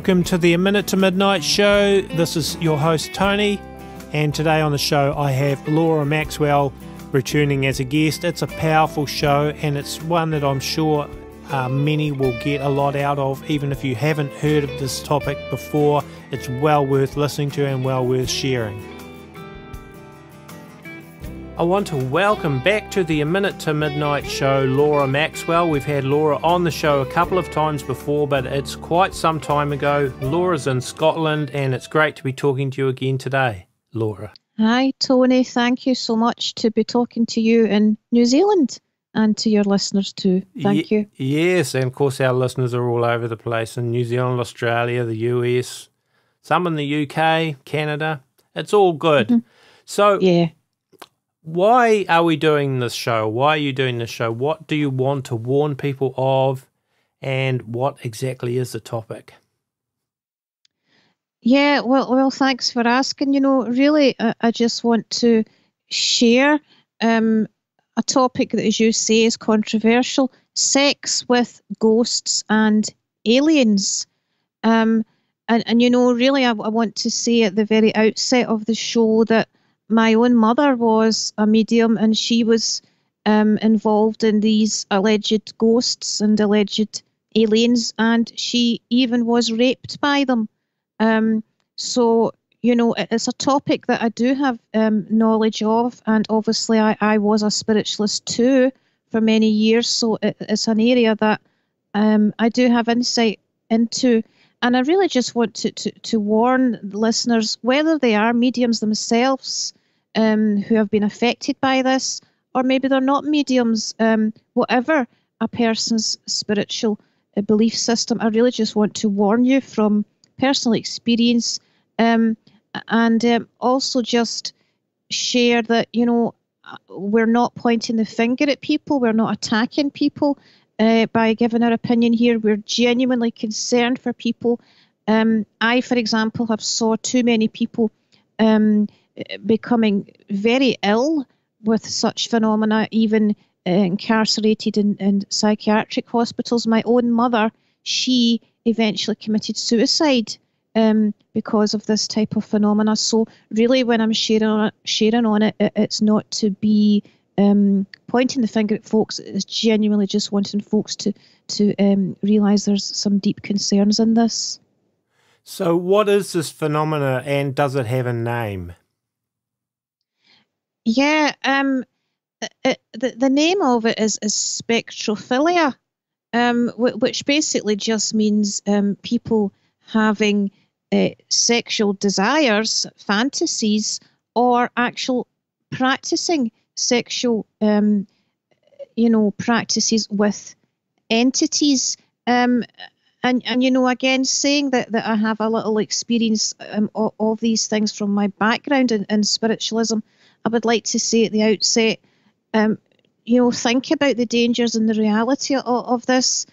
Welcome to the A Minute to Midnite show. This is your host, Tony, and today on the show I have Laura Maxwell returning as a guest. It's a powerful show, and it's one that I'm sure uh, many will get a lot out of, even if you haven't heard of this topic before. It's well worth listening to and well worth sharing. I want to welcome back to the A Minute to Midnite show Laura Maxwell. We've had Laura on the show a couple of times before, but it's quite some time ago. Laura's in Scotland, and it's great to be talking to you again today, Laura. Hi, Tony. Thank you so much to be talking to you in New Zealand and to your listeners too. Thank you. Yes, and of course, our listeners are all over the place in New Zealand, Australia, the US, some in the UK, Canada. It's all good. Mm-hmm. So, yeah why are we doing this show? Why are you doing this show? What do you want to warn people of? And what exactly is the topic? Yeah, well, well, thanks for asking. You know, really, I, I just want to share um, a topic that, as you say, is controversial: sex with ghosts and aliens. Um, and, and you know, really, I, I want to say at the very outset of the show that my own mother was a medium and she was um, involved in these alleged ghosts and alleged aliens, and she even was raped by them. Um, so, you know, it's a topic that I do have um, knowledge of, and obviously, I, I was a spiritualist too for many years, so it, it's an area that um, I do have insight into. And I really just want to, to, to warn listeners, whether they are mediums themselves, um, who have been affected by this, or maybe they're not mediums, um, whatever a person's spiritual uh, belief system, I really just want to warn you from personal experience um, and um, also just share that, you know, uh, we're not pointing the finger at people, we're not attacking people uh, by giving our opinion here. We're genuinely concerned for people. Um, I, for example, have saw too many people um, becoming very ill with such phenomena, even uh, incarcerated in, in psychiatric hospitals. My own mother, she eventually committed suicide um, because of this type of phenomena. So really, when I'm sharing on it, sharing on it, it it's not to be um, pointing the finger at folks. It's genuinely just wanting folks to to um, realise there's some deep concerns in this. So, what is this phenomena, and does it have a name? Yeah, um, it, the the name of it is is spectrophilia, um, w- which basically just means um, people having uh, sexual desires, fantasies, or actual practicing sexual, um, you know, practices with entities. Um, and and you know, again, saying that that I have a little experience um, of, of these things from my background in, in spiritualism I would like to say at the outset, um, you know, think about the dangers and the reality of, of this,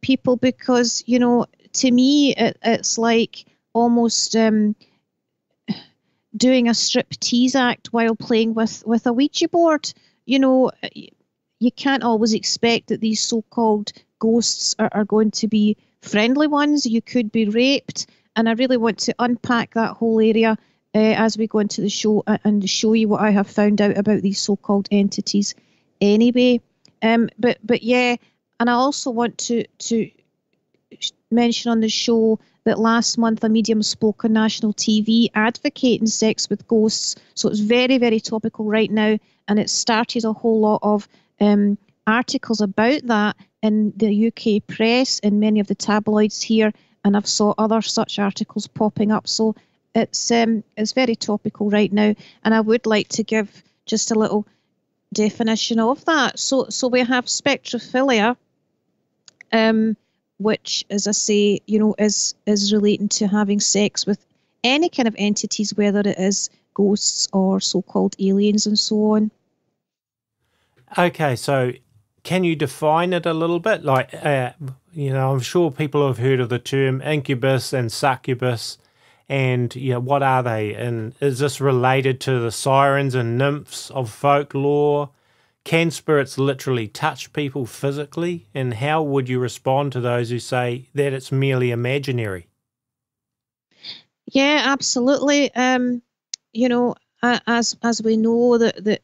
people, because, you know, to me, it, it's like almost um, doing a strip tease act while playing with, with a Ouija board. You know, you can't always expect that these so called ghosts are, are going to be friendly ones. You could be raped. And I really want to unpack that whole area uh, as we go into the show and show you what I have found out about these so-called entities. Anyway, um, but but yeah, and I also want to to mention on the show that last month a medium spoke on national TV advocating sex with ghosts. So it's very very topical right now, and it started a whole lot of um, articles about that in the UK press in many of the tabloids here, and I've saw other such articles popping up. So it's um, it's very topical right now, and I would like to give just a little definition of that. So so we have spectrophilia, um, which, as I say, you know, is is relating to having sex with any kind of entities, whether it is ghosts or so-called aliens and so on. Okay, so can you define it a little bit? Like, uh, you know, I'm sure people have heard of the term incubus and succubus and know, what are they? And is this related to the sirens and nymphs of folklore? Can spirits literally touch people physically? And how would you respond to those who say that it's merely imaginary? Yeah, absolutely. Um, you know, as as we know that that,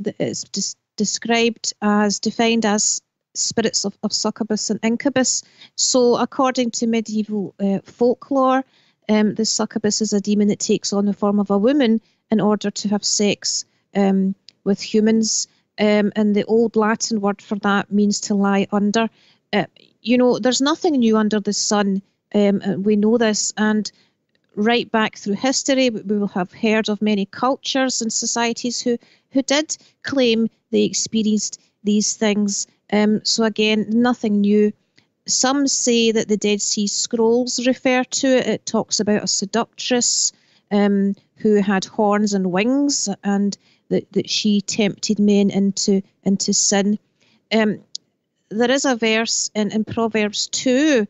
that it's just described as defined as spirits of, of succubus and incubus. So, according to medieval uh, folklore, um, the succubus is a demon that takes on the form of a woman in order to have sex um, with humans. Um, and the old Latin word for that means to lie under. Uh, you know, there's nothing new under the sun. Um, we know this, and right back through history, we will have heard of many cultures and societies who who did claim they experienced these things. Um, so again, nothing new. Some say that the Dead Sea Scrolls refer to it. It talks about a seductress um, who had horns and wings, and that, that she tempted men into into sin. Um, there is a verse in, in Proverbs 2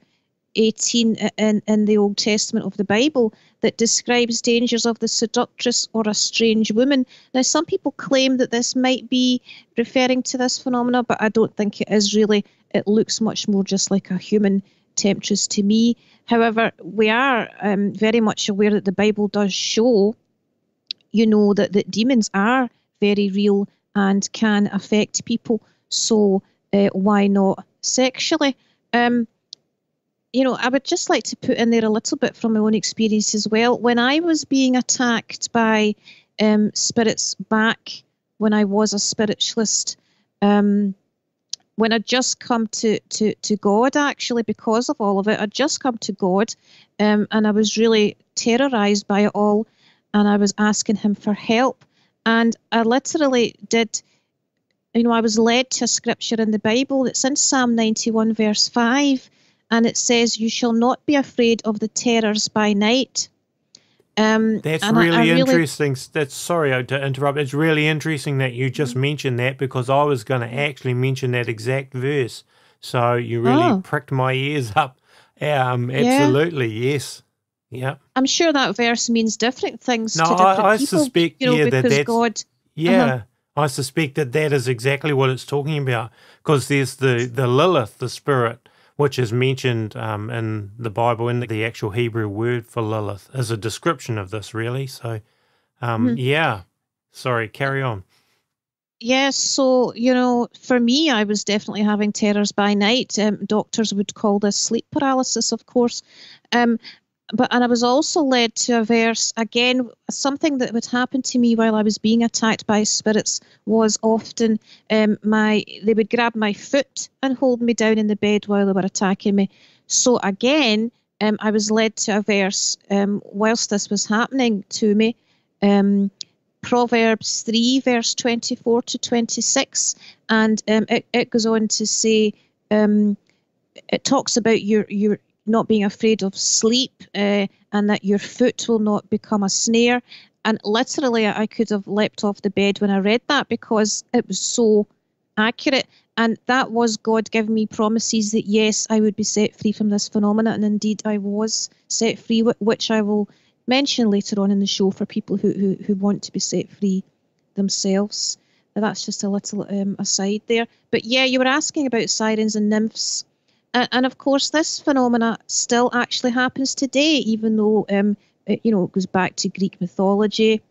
18 in, in the Old Testament of the Bible that describes dangers of the seductress or a strange woman. Now, some people claim that this might be referring to this phenomena, but I don't think it is really. It looks much more just like a human temptress to me. However, we are um, very much aware that the Bible does show, you know, that, that demons are very real and can affect people. So, uh, why not sexually? Um, you know, I would just like to put in there a little bit from my own experience as well. When I was being attacked by um, spirits back when I was a spiritualist, um, when I'd just come to, to, to God, actually, because of all of it, I'd just come to God um, and I was really terrorized by it all. And I was asking Him for help. And I literally did, you know, I was led to a scripture in the Bible that's in Psalm 91, verse 5 and it says, "You shall not be afraid of the terrors by night." Um, That's really, I, I really interesting. That's sorry to interrupt. It's really interesting that you just mm-hmm. mentioned that because I was going to actually mention that exact verse. So you really oh. pricked my ears up. Um, absolutely, yeah. yes. Yeah. I'm sure that verse means different things no, to different I, I people. suspect, you know, yeah, that that's, God. Yeah, uh-huh. I suspect that that is exactly what it's talking about because there's the the Lilith, the spirit, which is mentioned um, in the Bible in the actual Hebrew word for Lilith, is a description of this, really. So, um, mm-hmm. yeah. Sorry, carry on. Yes, so you know, for me, I was definitely having terrors by night. Um, doctors would call this sleep paralysis, of course. Um, but and I was also led to a verse again. Something that would happen to me while I was being attacked by spirits was often um, my they would grab my foot and hold me down in the bed while they were attacking me. So again, um, I was led to a verse um, whilst this was happening to me. Um, Proverbs 3, verse 24 to 26. And um, it, it goes on to say, um, it talks about your, your, not being afraid of sleep, uh, and that your foot will not become a snare. And literally, I could have leapt off the bed when I read that because it was so accurate. And that was God giving me promises that yes, I would be set free from this phenomena. And indeed, I was set free, which I will mention later on in the show for people who, who, who want to be set free themselves. that's just a little um, aside there. But yeah, you were asking about sirens and nymphs. And, and of course, this phenomena still actually happens today, even though um, it, you know it goes back to Greek mythology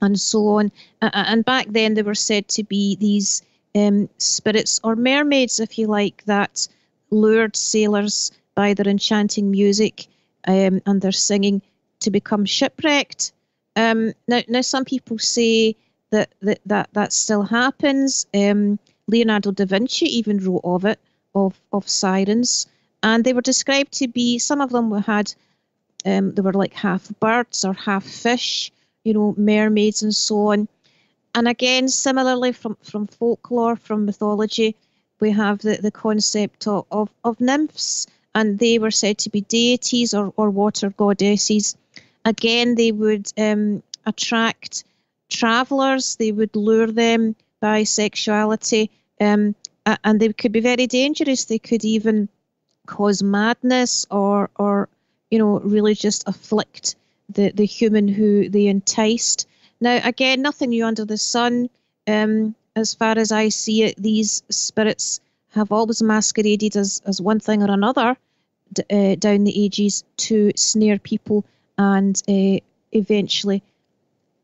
and so on. and back then, they were said to be these um, spirits or mermaids, if you like, that lured sailors by their enchanting music um, and their singing to become shipwrecked. Um, now, now, some people say that that that, that still happens. Um, Leonardo da Vinci even wrote of it of, of sirens, and they were described to be some of them had um, they were like half birds or half fish, you know, mermaids and so on. And again, similarly from, from folklore, from mythology, we have the, the concept of, of, of nymphs, and they were said to be deities or, or water goddesses. Again, they would um, attract travelers, they would lure them by sexuality. Um, and they could be very dangerous. They could even cause madness or, or you know, really just afflict the, the human who they enticed. Now, again, nothing new under the sun. Um, as far as I see it, these spirits have always masqueraded as, as one thing or another d- uh, down the ages to snare people and uh, eventually,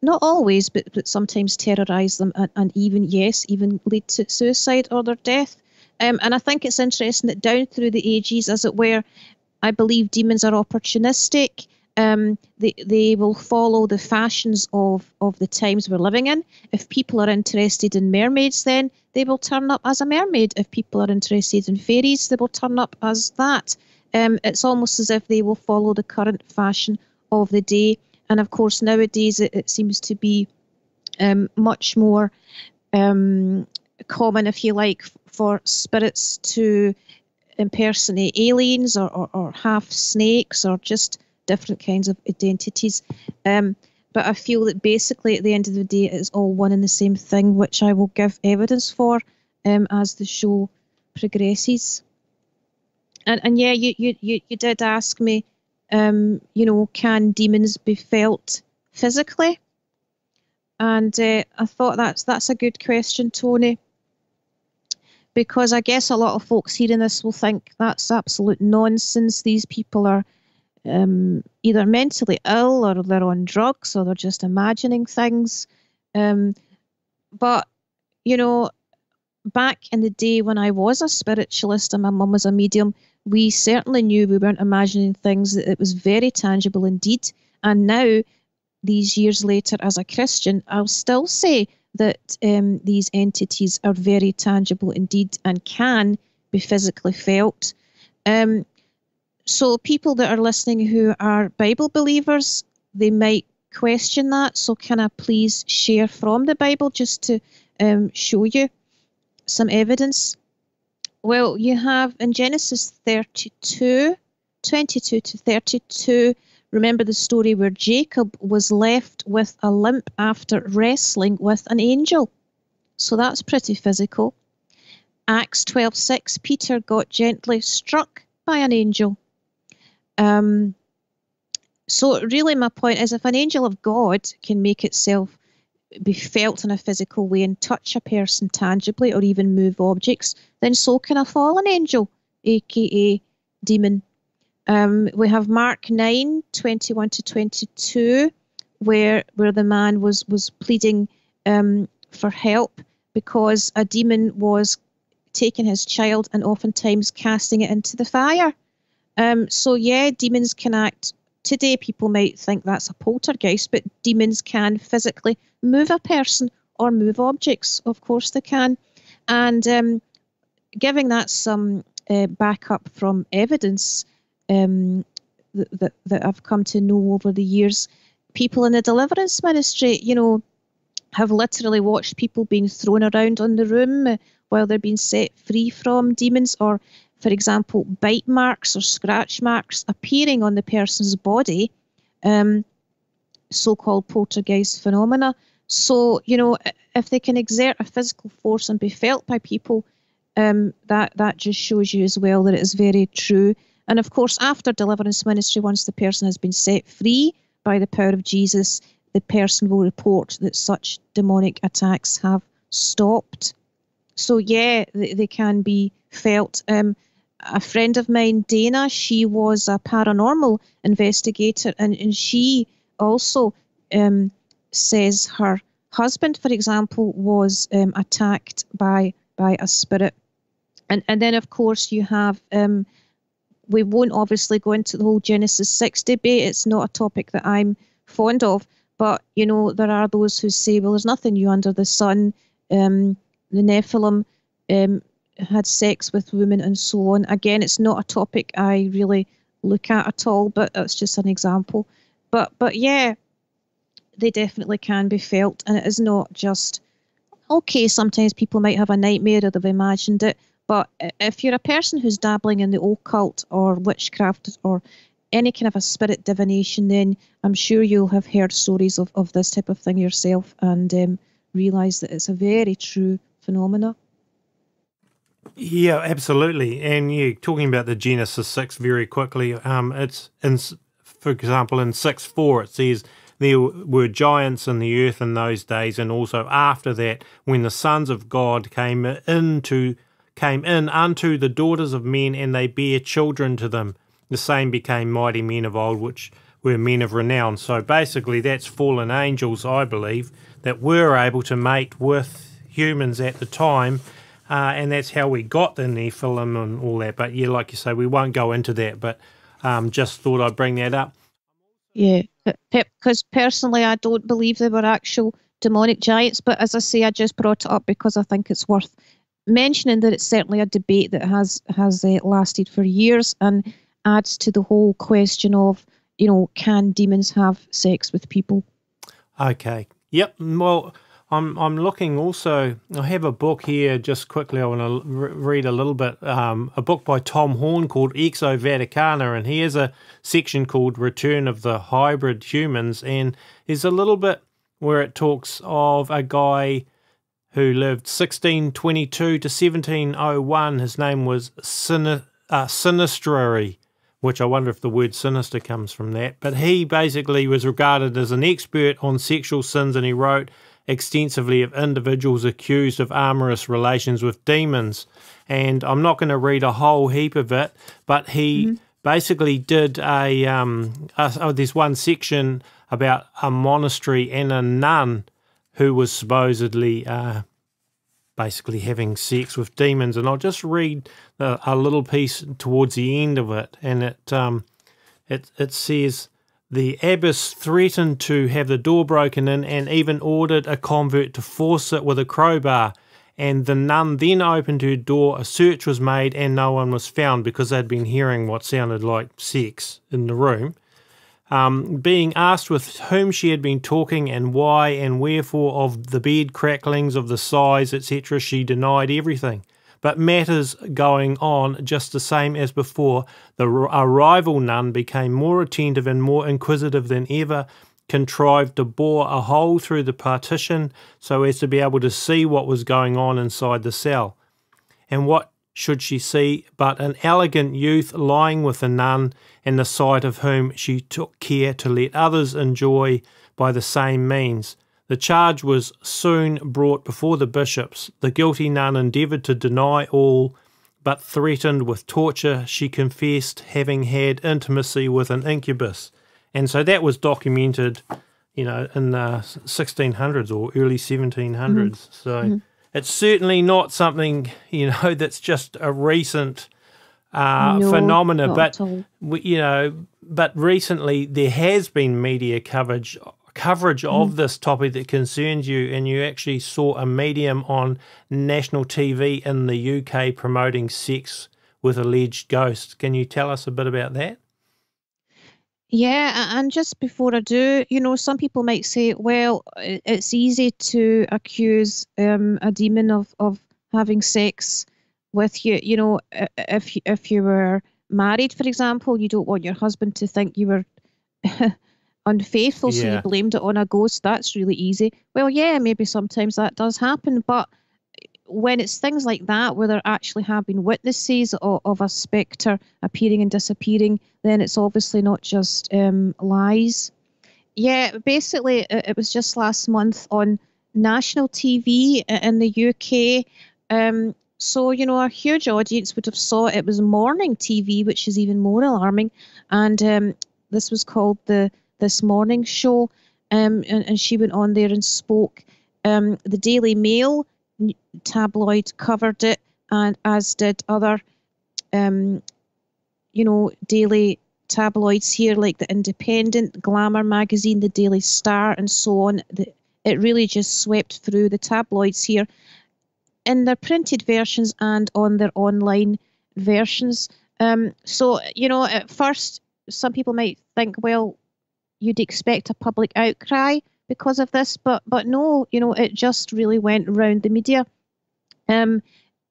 not always, but, but sometimes terrorize them and, and even, yes, even lead to suicide or their death. Um, and I think it's interesting that down through the ages, as it were, I believe demons are opportunistic. Um, they they will follow the fashions of of the times we're living in. If people are interested in mermaids, then they will turn up as a mermaid. If people are interested in fairies, they will turn up as that. Um, it's almost as if they will follow the current fashion of the day. And of course, nowadays it, it seems to be um, much more um, common, if you like, for spirits to impersonate aliens or, or, or half snakes or just different kinds of identities. Um, but I feel that basically at the end of the day, it's all one and the same thing, which I will give evidence for um, as the show progresses. And and yeah, you you you, you did ask me, um, you know, can demons be felt physically? And uh, I thought that's that's a good question, Tony because I guess a lot of folks hearing this will think that's absolute nonsense. These people are um, either mentally ill or they're on drugs or they're just imagining things. Um, but, you know, back in the day when I was a spiritualist and my mum was a medium, we certainly knew we weren't imagining things, that it was very tangible indeed. And now, these years later, as a Christian, I'll still say that um, these entities are very tangible indeed and can be physically felt. Um, so, people that are listening who are Bible believers, they might question that. So, can I please share from the Bible just to um, show you some evidence? Well, you have in Genesis 32, 22 to 32, Remember the story where Jacob was left with a limp after wrestling with an angel. So that's pretty physical. Acts 12:6 Peter got gently struck by an angel. Um, so really my point is if an angel of God can make itself be felt in a physical way and touch a person tangibly or even move objects, then so can a fallen angel, aka demon um, we have Mark 9, 21 to 22, where where the man was was pleading um, for help because a demon was taking his child and oftentimes casting it into the fire. Um, so yeah, demons can act. Today, people might think that's a poltergeist, but demons can physically move a person or move objects. Of course, they can, and um, giving that some uh, backup from evidence um, that, that I've come to know over the years. People in the deliverance ministry, you know, have literally watched people being thrown around on the room while they're being set free from demons, or, for example, bite marks or scratch marks appearing on the person's body, um, so called poltergeist phenomena. So, you know, if they can exert a physical force and be felt by people, um, that, that just shows you as well that it is very true. And of course, after deliverance ministry, once the person has been set free by the power of Jesus, the person will report that such demonic attacks have stopped. So, yeah, they, they can be felt. Um, a friend of mine, Dana, she was a paranormal investigator, and, and she also um, says her husband, for example, was um, attacked by by a spirit. And and then of course you have um, we won't obviously go into the whole Genesis 6 debate. It's not a topic that I'm fond of. But, you know, there are those who say, well, there's nothing new under the sun. Um, the Nephilim um, had sex with women and so on. Again, it's not a topic I really look at at all, but it's just an example. But, but yeah, they definitely can be felt. And it is not just, okay, sometimes people might have a nightmare or they've imagined it but if you're a person who's dabbling in the occult or witchcraft or any kind of a spirit divination, then I'm sure you'll have heard stories of, of this type of thing yourself and um, realise that it's a very true phenomena. Yeah, absolutely. And yeah, talking about the Genesis 6 very quickly, um, it's in, for example, in 6 4, it says, there were giants in the earth in those days, and also after that, when the sons of God came into came in unto the daughters of men, and they bare children to them. The same became mighty men of old, which were men of renown. So basically, that's fallen angels, I believe, that were able to mate with humans at the time. Uh, and that's how we got the Nephilim and all that. But yeah, like you say, we won't go into that. But um, just thought I'd bring that up. Yeah, because personally, I don't believe they were actual demonic giants. But as I say, I just brought it up because I think it's worth mentioning that it's certainly a debate that has has uh, lasted for years and adds to the whole question of you know can demons have sex with people? Okay. Yep. Well, I'm I'm looking also. I have a book here. Just quickly, I want to re- read a little bit. Um, a book by Tom Horn called Exo Vaticana, and he has a section called Return of the Hybrid Humans, and there's a little bit where it talks of a guy who lived 1622 to 1701. His name was Sin- uh, which I wonder if the word sinister comes from that. But he basically was regarded as an expert on sexual sins, and he wrote extensively of individuals accused of amorous relations with demons. And I'm not going to read a whole heap of it, but he mm-hmm. basically did a, um, a, oh, there's one section about a monastery and a nun who was supposedly uh, basically having sex with demons. And I'll just read a, a, little piece towards the end of it, and it um, it it says the abbess threatened to have the door broken in and even ordered a convert to force it with a crowbar. And the nun then opened her door. A search was made and no one was found because they'd been hearing what sounded like sex in the room. Um, being asked with whom she had been talking and why and wherefore of the bed cracklings, of the sighs, etc., she denied everything but matters going on just the same as before. The arrival nun became more attentive and more inquisitive than ever, contrived to bore a hole through the partition so as to be able to see what was going on inside the cell. And what should she see but an elegant youth lying with a nun, in the sight of whom she took care to let others enjoy by the same means? The charge was soon brought before the bishops. The guilty nun endeavoured to deny all, but threatened with torture, she confessed having had intimacy with an incubus. And so that was documented, you know, in the 1600s or early 1700s. Mm-hmm. So mm-hmm. it's certainly not something, you know, that's just a recent uh, no, phenomena. But, you know, but recently there has been media coverage coverage of mm. this topic that concerns you, and you actually saw a medium on national TV in the UK promoting sex with alleged ghosts. Can you tell us a bit about that? Yeah, and just before I do, you know, some people might say, well, it's easy to accuse um, a demon of, of having sex with you. You know, if if you were married, for example, you don't want your husband to think you were unfaithful, yeah. so you blamed it on a ghost. That's really easy. Well, yeah, maybe sometimes that does happen, but when it's things like that, where there actually have been witnesses of, of a spectre appearing and disappearing, then it's obviously not just um, lies. Yeah, basically, it, it, was just last month on national TV in the UK. Um, so you know, a huge audience would have saw it. it was morning TV, which is even more alarming. And um, this was called the this morning show, um, and, and she went on there and spoke. Um, the Daily Mail tabloid covered it, and as did other, um, you know, daily tabloids here like the Independent, Glamour magazine, the Daily Star, and so on. The, it really just swept through the tabloids here in their printed versions and on their online versions. Um, so, you know, at first, some people might think, well, you'd expect a public outcry because of this, but but no, you know, it just really went around the media. Um,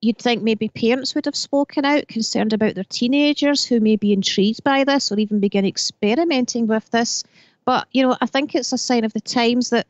you'd think maybe parents would have spoken out, concerned about their teenagers who may be intrigued by this or even begin experimenting with this. But you know, I think it's a sign of the times that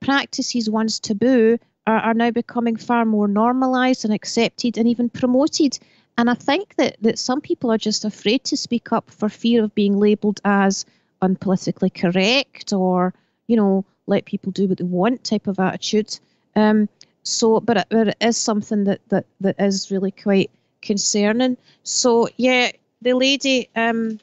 practices once taboo are, are now becoming far more normalised and accepted and even promoted. And I think that, that some people are just afraid to speak up for fear of being labelled as unpolitically correct or you know let people do what they want type of attitude. Um, so, but it, but it is something that, that that is really quite concerning. So yeah, the lady, um,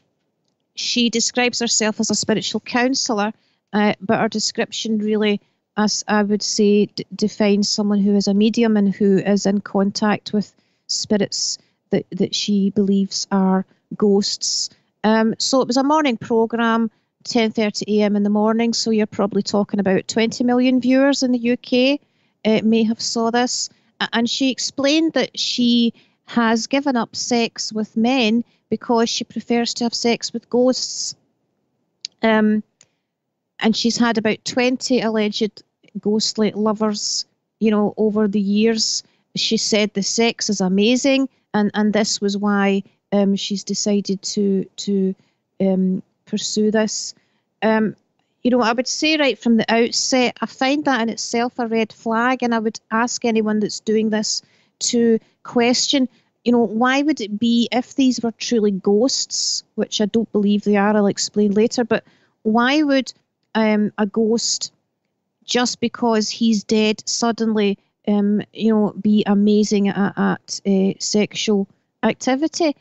she describes herself as a spiritual counselor, uh, but her description really, as I would say, d- defines someone who is a medium and who is in contact with spirits that, that she believes are ghosts. Um, so it was a morning program, 10:30 a.m. in the morning. So you're probably talking about 20 million viewers in the UK. Uh, may have saw this, and she explained that she has given up sex with men because she prefers to have sex with ghosts. Um, and she's had about 20 alleged ghostly lovers, you know, over the years. She said the sex is amazing, and, and this was why um, she's decided to to um, pursue this. Um, you know, I would say right from the outset, I find that in itself a red flag, and I would ask anyone that's doing this to question, you know, why would it be if these were truly ghosts, which I don't believe they are, I'll explain later, but why would um, a ghost, just because he's dead, suddenly, um, you know, be amazing at, at uh, sexual activity?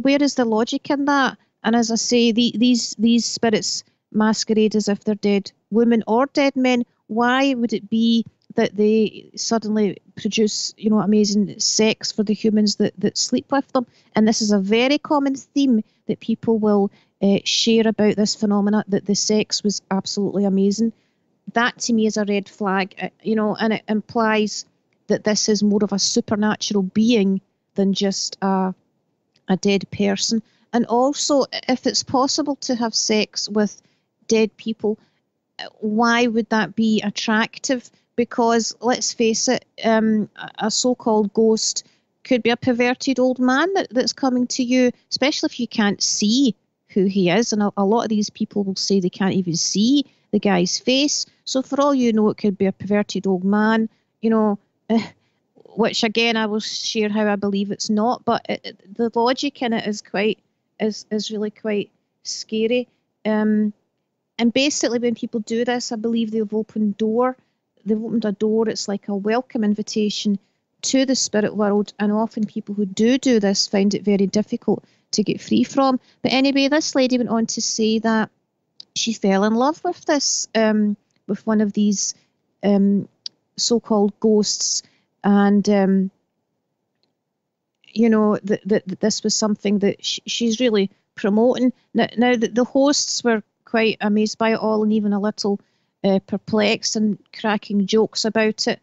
Where is the logic in that? And as I say, the, these these spirits masquerade as if they're dead women or dead men. Why would it be that they suddenly produce, you know, amazing sex for the humans that, that sleep with them? And this is a very common theme that people will uh, share about this phenomena that the sex was absolutely amazing. That to me is a red flag, uh, you know, and it implies that this is more of a supernatural being than just a, a dead person. And also, if it's possible to have sex with dead people, why would that be attractive? Because let's face it, um, a so called ghost could be a perverted old man that, that's coming to you, especially if you can't see who he is. And a, a lot of these people will say they can't even see the guy's face. So, for all you know, it could be a perverted old man, you know, which again, I will share how I believe it's not. But it, it, the logic in it is quite, is, is really quite scary. Um, and basically, when people do this, I believe they've opened door. They've opened a door. It's like a welcome invitation to the spirit world, and often people who do do this find it very difficult to get free from. But anyway, this lady went on to say that she fell in love with this, um, with one of these um, so-called ghosts, and um, you know that that this was something that she, she's really promoting. Now, now the, the hosts were quite amazed by it all and even a little uh, perplexed and cracking jokes about it.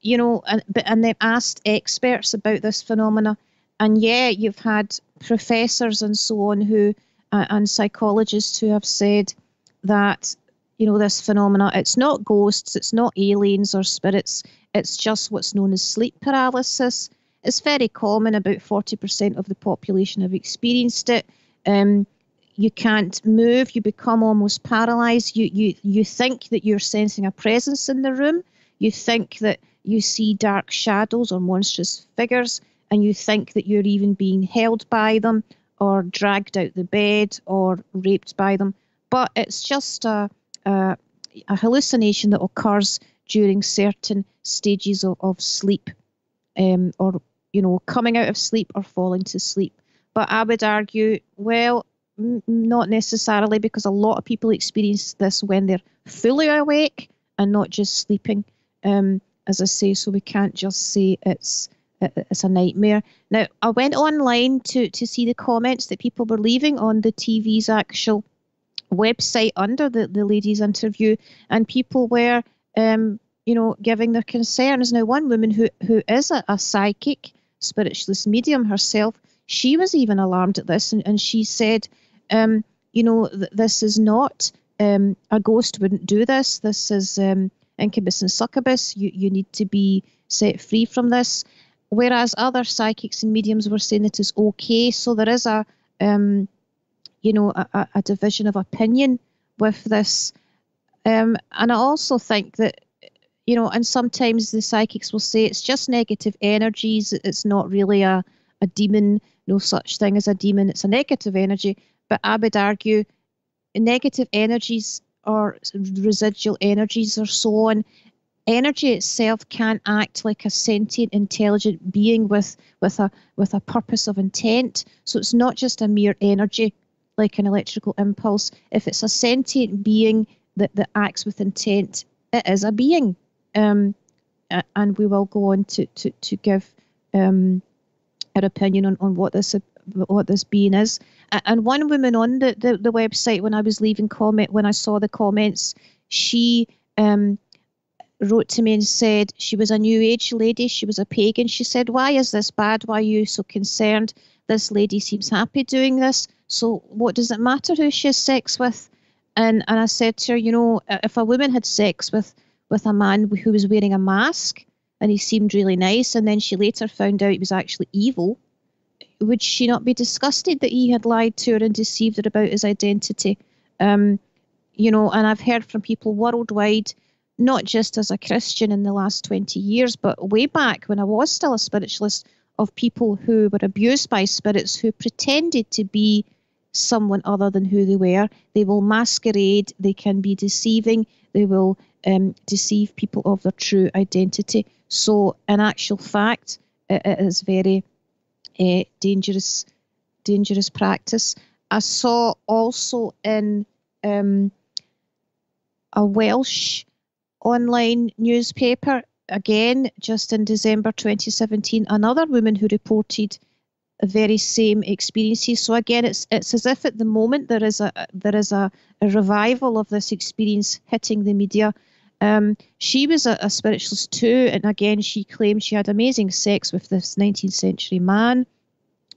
You know, and but and they've asked experts about this phenomena, and yeah, you've had professors and so on who uh, and psychologists who have said that you know this phenomena. It's not ghosts it's not aliens or spirits it's just what's known as sleep paralysis. It's very common about 40% of the population have experienced it. Um, you can't move you become almost paralyzed. You you you think that you're sensing a presence in the room. You think that you see dark shadows or monstrous figures and you think that you're even being held by them or dragged out the bed or raped by them. But it's just a a, a hallucination that occurs during certain stages of, of sleep um, or you know coming out of sleep or falling to sleep but i would argue well not necessarily, because a lot of people experience this when they're fully awake and not just sleeping. Um, as I say, so we can't just say it's it's a nightmare. Now, I went online to to see the comments that people were leaving on the TV's actual website under the the lady's interview, and people were, um, you know, giving their concerns. Now, one woman who who is a, a psychic spiritualist medium herself, she was even alarmed at this, and, and she said um, you know, th- this is not um, a ghost wouldn't do this. This is um, incubus and succubus. You you need to be set free from this. Whereas other psychics and mediums were saying it is okay. So there is a um, you know a, a division of opinion with this. Um, and I also think that you know, and sometimes the psychics will say it's just negative energies. It's not really a, a demon. No such thing as a demon. It's a negative energy. But I would argue negative energies or residual energies or so on, energy itself can act like a sentient, intelligent being with with a with a purpose of intent. So it's not just a mere energy. Like an electrical impulse. If it's a sentient being that, that acts with intent, it is a being. Um, and we will go on to, to, to give um, our opinion on, on what this what this being is. And one woman on the, the, the website, when I was leaving comment, when I saw the comments, she um, wrote to me and said she was a new age lady, she was a pagan. She said, Why is this bad? Why are you so concerned? This lady seems happy doing this. So what does it matter who she has sex with? And and I said to her, you know, if a woman had sex with with a man who was wearing a mask and he seemed really nice, and then she later found out he was actually evil, would she not be disgusted that he had lied to her and deceived her about his identity? Um, you know, and I've heard from people worldwide not just as a Christian in the last 20 years, but way back when I was still a spiritualist, of people who were abused by spirits who pretended to be someone other than who they were. They will masquerade, they can be deceiving, they will um, deceive people of their true identity. So, in actual fact, it, is very uh, dangerous, dangerous practice. I saw also in um, a Welsh online newspaper, again, just in December 2017, another woman who reported very same experiences. So again, it's it's as if at the moment there is a there is a, a revival of this experience hitting the media. Um, she was a, a, spiritualist too, and again, she claimed she had amazing sex with this 19th century man.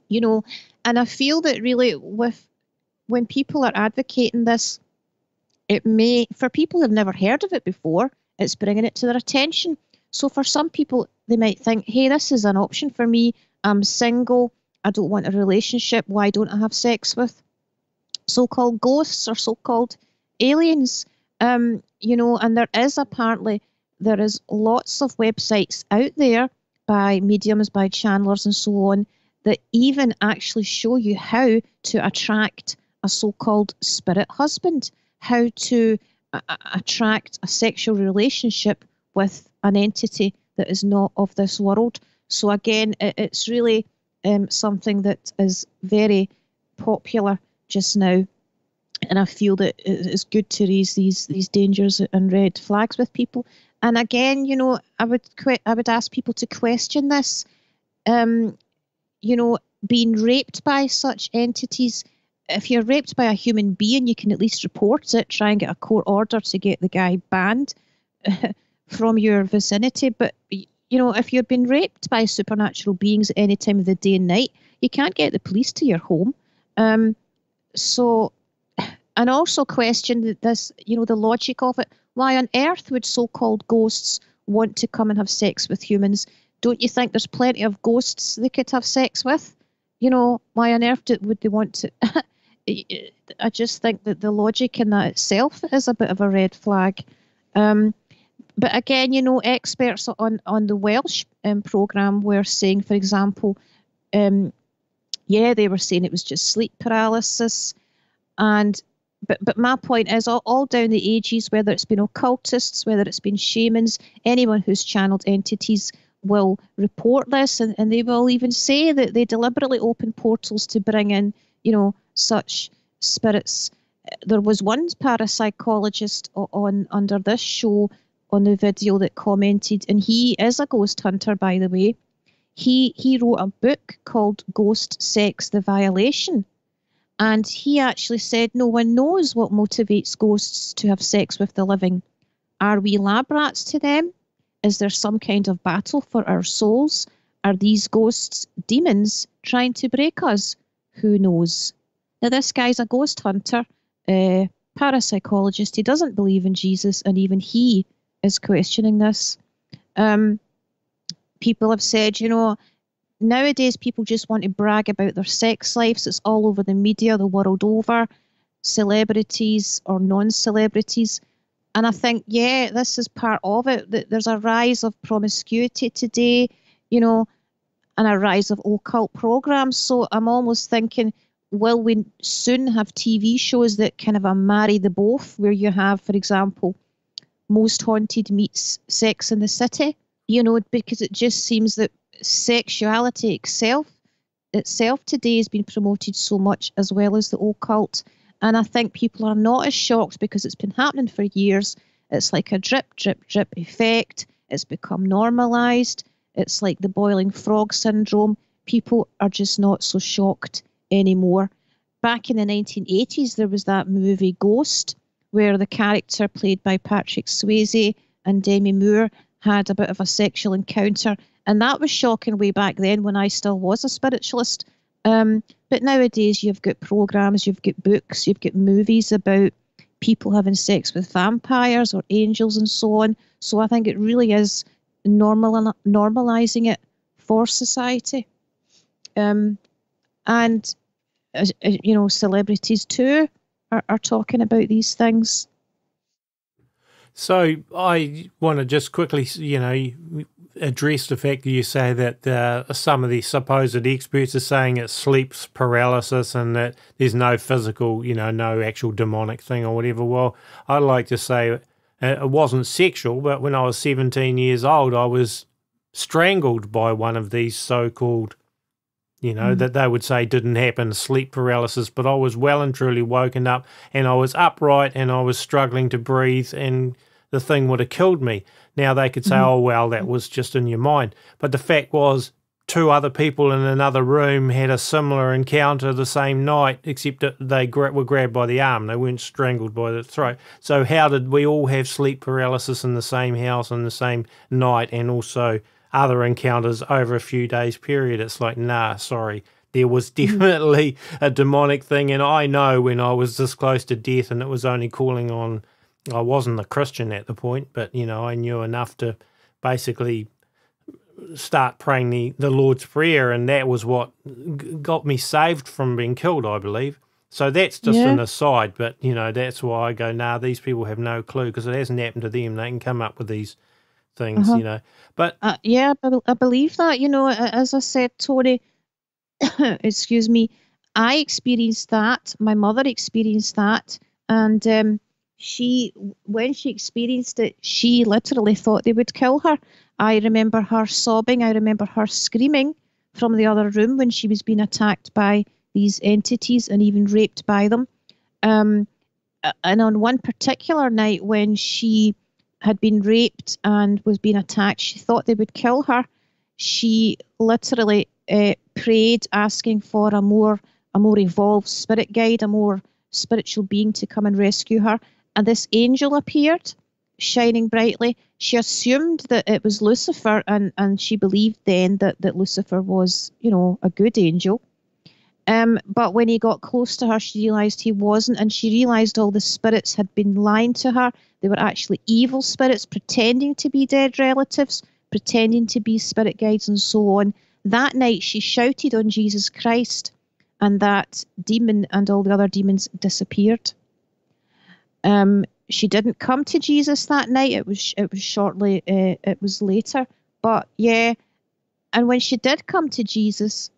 You know, and I feel that really with when people are advocating this, it may for people who've never heard of it before, it's bringing it to their attention. So for some people, they might think, hey, this is an option for me. I'm single. I don't want a relationship. Why don't I have sex with so called ghosts or so called aliens? Um, you know, and there is apparently there is lots of websites out there by mediums, by channelers, and so on that even actually show you how to attract a so called spirit husband, how to attract a sexual relationship with an entity that is not of this world. So again, it, it's really um, something that is very popular just now, and I feel that it's good to raise these these dangers and red flags with people. And again, you know, I would que- I would ask people to question this. Um, you know, being raped by such entities if you're raped by a human being, you can at least report it, try and get a court order to get the guy banned from your vicinity. But you know, if you've been raped by supernatural beings at any time of the day and night, you can't get the police to your home. Um, so, and also question this, you know, the logic of it. Why on earth would so-called ghosts want to come and have sex with humans? Don't you think there's plenty of ghosts they could have sex with? You know, why on earth would they want to? I just think that the logic in that itself is a bit of a red flag. Um, but again, you know, experts on on the Welsh um, program were saying, for example, um, yeah, they were saying it was just sleep paralysis, and but but my point is all, all down the ages, whether it's been occultists, whether it's been shamans, anyone who's channeled entities will report this, and, and they will even say that they deliberately open portals to bring in, you know, such spirits. There was one parapsychologist on under this show on the video that commented, and he is a ghost hunter, by the way. He he wrote a book called Ghost Sex: The Violation, and he actually said no one knows what motivates ghosts to have sex with the living. Are we lab rats to them? Is there some kind of battle for our souls? Are these ghosts demons trying to break us? Who knows? Now, this guy's a ghost hunter, uh, parapsychologist. He doesn't believe in Jesus, and even he is questioning this. Um, people have said, you know, nowadays people just want to brag about their sex lives. It's all over the media the world over, celebrities or non celebrities. And I think, yeah, this is part of it. That There's a rise of promiscuity today, you know, and a rise of occult programs. So I'm almost thinking will we soon have TV shows that kind of marry the both, where you have, for example, Most Haunted meets Sex in the City? You know, because it just seems that sexuality itself itself today is being promoted so much, as well as the occult. And I think people are not as shocked because it's been happening for years. It's like a drip, drip, drip effect. It's become normalized. It's like the boiling frog syndrome. People are just not so shocked anymore. Back in the 1980s, there was that movie Ghost, where the character played by Patrick Swayze and Demi Moore had a bit of a sexual encounter. And that was shocking way back then when I still was a spiritualist. Um, but nowadays, you've got programs, you've got books, you've got movies about people having sex with vampires or angels and so on. So I think it really is normal normalizing it for society. Um, and uh, you know, celebrities too are, are talking about these things. So I want to just quickly, you know, address the fact that you say that uh, some of the supposed experts are saying it's sleep paralysis and that there's no physical, you know, no actual demonic thing or whatever. Well, I'd like to say uh, it wasn't sexual, but when I was 17 years old, I was strangled by one of these so-called you know, mm. that they would say didn't happen, sleep paralysis, but I was well and truly woken up and I was upright and I was struggling to breathe and the thing would have killed me. Now they could say, mm. oh, well, that was just in your mind. But the fact was, two other people in another room had a similar encounter the same night, except that they gra- were grabbed by the arm. They weren't strangled by the throat. So, how did we all have sleep paralysis in the same house on the same night and also other encounters over a few days period. It's like, nah, sorry. There was definitely a demonic thing, and I know when I was this close to death, and it was only calling on. I wasn't a Christian at the point, but you know, I knew enough to basically start praying the, the Lord's Prayer, and that was what got me saved from being killed, I believe. So that's just yeah. an aside, but you know, that's why I go, nah, these people have no clue because it hasn't happened to them. They can come up with these things, uh-huh. you know. But uh, yeah, I believe that. You know, as I said, Tony, excuse me, I experienced that. My mother experienced that, and um, she, when she experienced it, she literally thought they would kill her. I remember her sobbing. I remember her screaming from the other room when she was being attacked by these entities and even raped by them. Um, and on one particular night when she had been raped and was being attacked. She thought they would kill her. She literally uh, prayed, asking for a more a more evolved spirit guide, a more spiritual being to come and rescue her. And this angel appeared, shining brightly. She assumed that it was Lucifer, and and she believed then that that Lucifer was, you know, a good angel. Um, but when he got close to her, she realized he wasn't, and she realized all the spirits had been lying to her. They were actually evil spirits pretending to be dead relatives, pretending to be spirit guides, and so on. That night, she shouted on Jesus Christ, and that demon and all the other demons disappeared. Um, she didn't come to Jesus that night. It was it was shortly. Uh, it was later, but yeah. And when she did come to Jesus,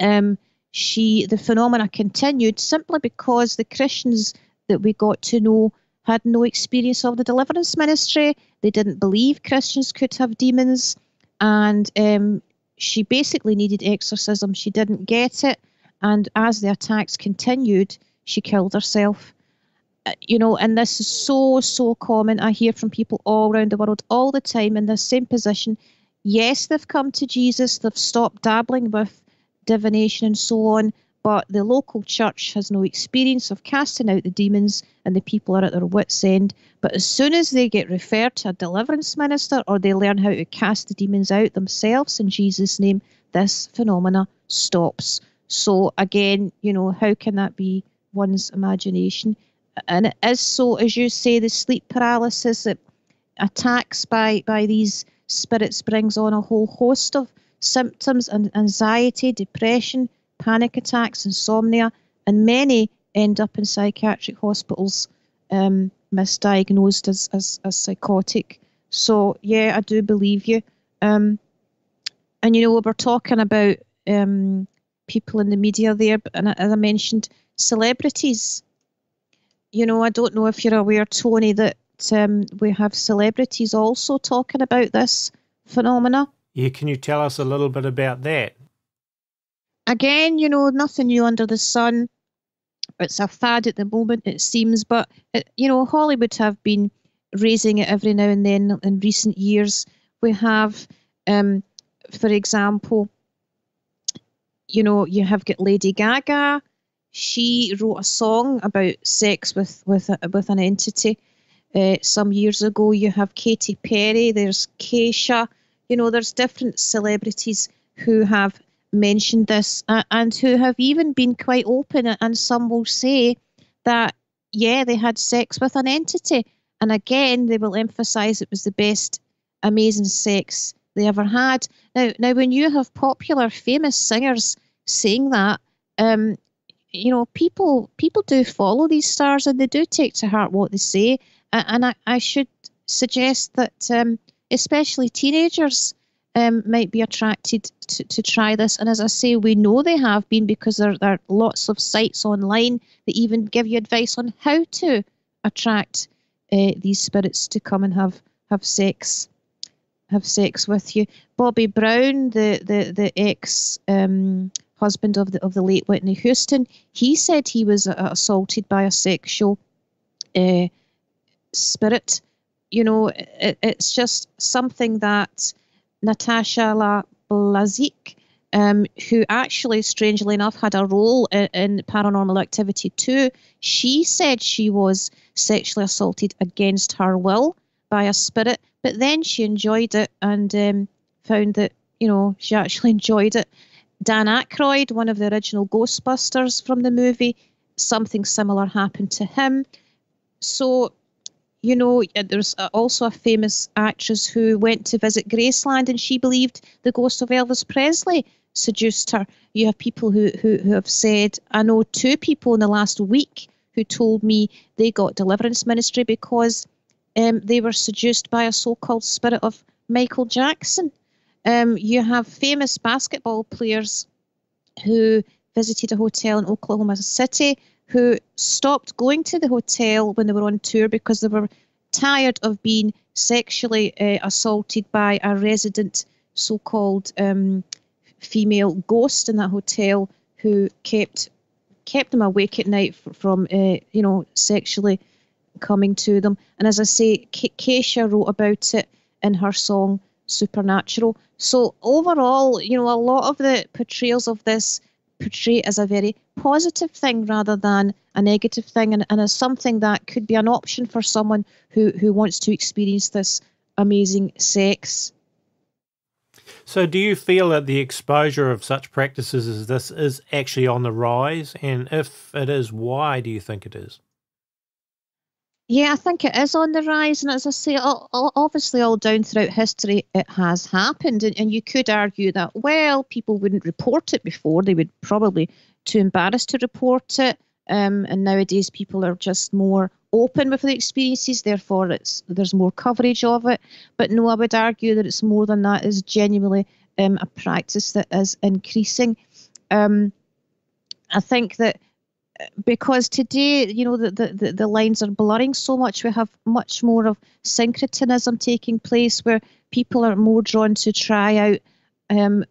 um, she the phenomena continued simply because the Christians that we got to know had no experience of the deliverance ministry. They didn't believe Christians could have demons, and um, she basically needed exorcism. She didn't get it, and as the attacks continued, she killed herself. Uh, you know, and this is so so common. I hear from people all around the world all the time in the same position. Yes, they've come to Jesus. They've stopped dabbling with divination and so on. But the local church has no experience of casting out the demons, and the people are at their wits' end. But as soon as they get referred to a deliverance minister or they learn how to cast the demons out themselves in Jesus' name, this phenomena stops. So, again, you know, how can that be one's imagination? And it is so, as you say, the sleep paralysis, that attacks by, by these spirits brings on a whole host of symptoms and anxiety, depression, panic attacks, insomnia, and many end up in psychiatric hospitals um, misdiagnosed as, as, as psychotic. So, yeah, I do believe you. Um, and, you know, we're talking about um, people in the media there, and as I mentioned, celebrities. You know, I don't know if you're aware, Tony, that um, we have celebrities also talking about this phenomena. Yeah, can you tell us a little bit about that? Again, you know, nothing new under the sun. It's a fad at the moment, it seems, but it, you know, Hollywood have been raising it every now and then in recent years. We have, um, for example, you know, you have got Lady Gaga. She wrote a song about sex with with a, with an entity uh, some years ago. You have Katy Perry. There's Kesha. You know, there's different celebrities who have mentioned this uh, and who have even been quite open. And some will say that yeah, they had sex with an entity, and again, they will emphasise it was the best, amazing sex they ever had. Now, now, when you have popular, famous singers saying that, um, you know, people people do follow these stars and they do take to heart what they say. And I, I should suggest that, um, especially teenagers, um, might be attracted to, to try this. And as I say, we know they have been because there, there are lots of sites online that even give you advice on how to attract uh, these spirits to come and have have sex have sex with you. Bobby Brown, the the the ex um, husband of the of the late Whitney Houston, he said he was uh, assaulted by a sexual uh, spirit. You know, it, it's just something that Natasha La Blasick, um, who actually, strangely enough, had a role in, in Paranormal Activity 2, she said she was sexually assaulted against her will by a spirit, but then she enjoyed it and um, found that, you know, she actually enjoyed it. Dan Aykroyd, one of the original Ghostbusters from the movie, something similar happened to him. So, you know, there's also a famous actress who went to visit Graceland and she believed the ghost of Elvis Presley seduced her. You have people who, who, who have said, I know two people in the last week who told me they got deliverance ministry because um, they were seduced by a so called spirit of Michael Jackson. Um, you have famous basketball players who visited a hotel in Oklahoma City who stopped going to the hotel when they were on tour because they were tired of being sexually uh, assaulted by a resident so called um, female ghost in that hotel who kept kept them awake at night from uh, you know sexually coming to them. And as I say, Kesha wrote about it in her song Supernatural. So overall, you know, a lot of the portrayals of this portray as a very positive thing rather than a negative thing and, and as something that could be an option for someone who, who wants to experience this amazing sex. So, do you feel that the exposure of such practices as this is actually on the rise? And if it is, why do you think it is? Yeah, I think it is on the rise. And as I say, obviously, all down throughout history, it has happened. And, you could argue that, well, people wouldn't report it before. They would probably too embarrassed to report it. Um, and nowadays, people are just more open with the experiences. Therefore, it's there's more coverage of it. But no, I would argue that it's more than that. Is genuinely um, a practice that is increasing. Um, I think that because today, you know, the, the, the lines are blurring so much. We have much more of syncretism taking place where people are more drawn to try out um,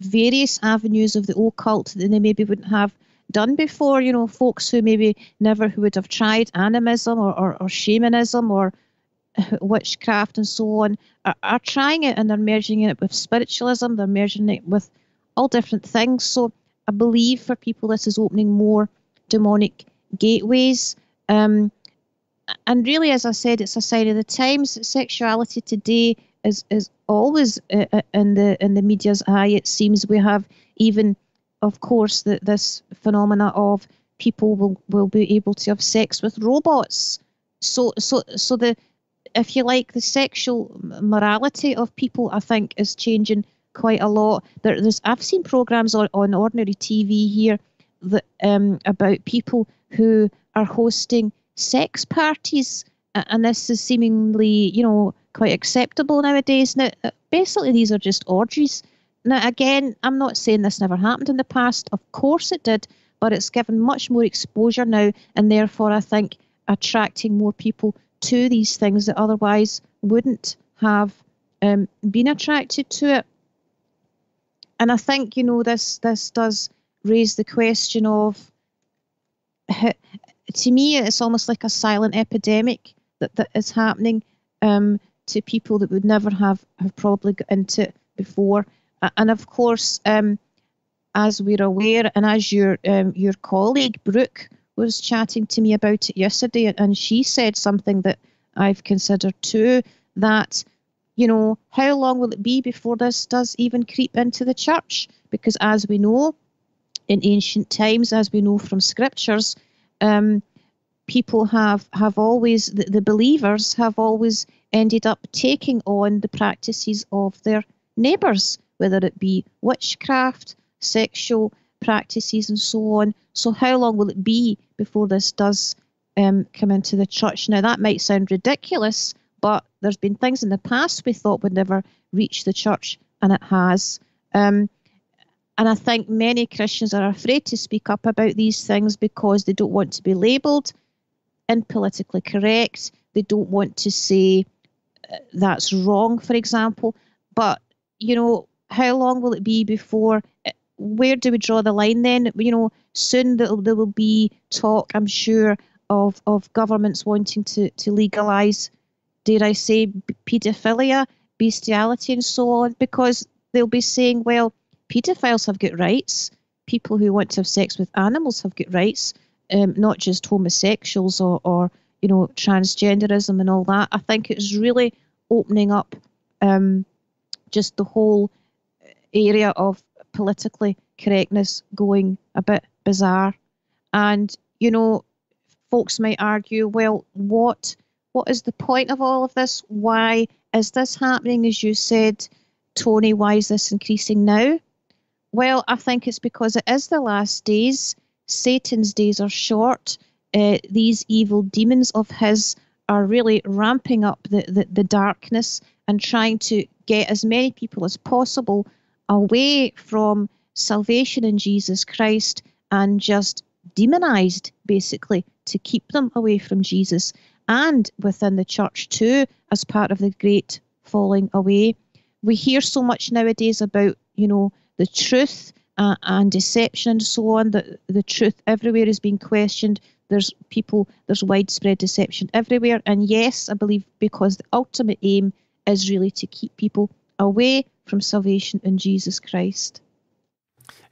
various avenues of the occult than they maybe wouldn't have done before. You know, folks who maybe never who would have tried animism or, or, or shamanism or witchcraft and so on are, are trying it and they're merging it with spiritualism, they're merging it with all different things. So I believe for people this is opening more demonic gateways. Um, and really, as I said, it's a sign of the times. Sexuality today is is always uh, uh, in the in the media's eye. It seems we have even, of course, that this phenomena of people will, will be able to have sex with robots. So so so the if you like the sexual morality of people, I think is changing quite a lot. There, there's I've seen programs on, on ordinary TV here um, about people who are hosting sex parties, and this is seemingly, you know, quite acceptable nowadays. Now, uh, basically, these are just orgies. Now, again, I'm not saying this never happened in the past. Of course, it did, but it's given much more exposure now, and therefore, I think attracting more people to these things that otherwise wouldn't have um, been attracted to it. And I think you know this this does raise the question of to me, it's almost like a silent epidemic that, that is happening um, to people that would never have, have probably got into it before. And of course, um, as we're aware, and as your um, your colleague Brooke was chatting to me about it yesterday, and she said something that I've considered too that you know how long will it be before this does even creep into the church? Because as we know, in ancient times, as we know from scriptures, um, people have have always the, the believers have always ended up taking on the practices of their neighbours, whether it be witchcraft, sexual practices, and so on. So, how long will it be before this does um, come into the church? Now, that might sound ridiculous, but there's been things in the past we thought would never reach the church, and it has. Um, and I think many Christians are afraid to speak up about these things because they don't want to be labelled and politically correct. They don't want to say uh, that's wrong, for example. But, you know, how long will it be before? Uh, where do we draw the line then? You know, soon there, there will be talk, I'm sure, of, of governments wanting to, to legalise, dare I say, paedophilia, bestiality, and so on, because they'll be saying, well, paedophiles have got rights. People who want to have sex with animals have got rights, um, not just homosexuals or, or, you know, transgenderism and all that. I think it's really opening up um, just the whole area of politically correctness going a bit bizarre. And, you know, folks might argue, well, what what is the point of all of this? Why is this happening? As you said, Tony, why is this increasing now? Well, I think it's because it is the last days. Satan's days are short. Uh, these evil demons of his are really ramping up the, the, the darkness and trying to get as many people as possible away from salvation in Jesus Christ and just demonized, basically, to keep them away from Jesus and within the church too, as part of the great falling away. We hear so much nowadays about, you know, the truth uh, and deception and so on. The, the truth everywhere is being questioned. There's people, there's widespread deception everywhere. And yes, I believe because the ultimate aim is really to keep people away from salvation in Jesus Christ.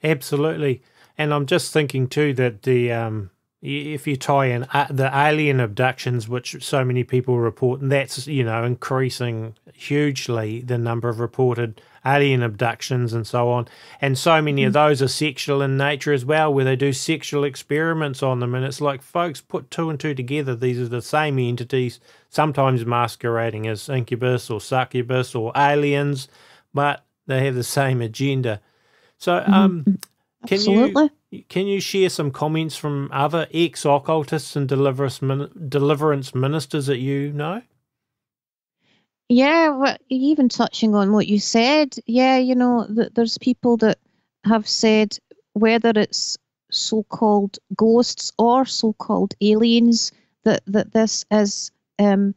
Absolutely. And I'm just thinking too that the um, if you tie in uh, the alien abductions, which so many people report, and that's you know increasing hugely the number of reported alien abductions and so on, and so many of those are sexual in nature as well, where they do sexual experiments on them, and it's like folks put two and two together. These are the same entities, sometimes masquerading as incubus or succubus or aliens, but they have the same agenda. So, mm-hmm. um, can Absolutely. you can you share some comments from other ex occultists and deliverance deliverance ministers that you know? Yeah, well, even touching on what you said, yeah, you know, th- there's people that have said whether it's so-called ghosts or so-called aliens that that this is um,